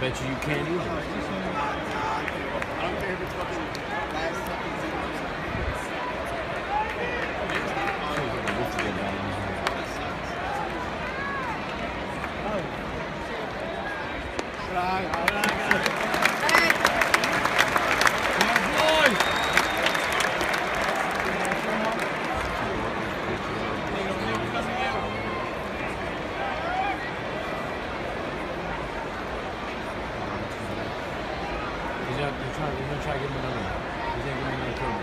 bet you you can't either. I don't care if it's fucking last second zero This He's gonna, he's trying, he's gonna try to give him another one. He's kill. Away.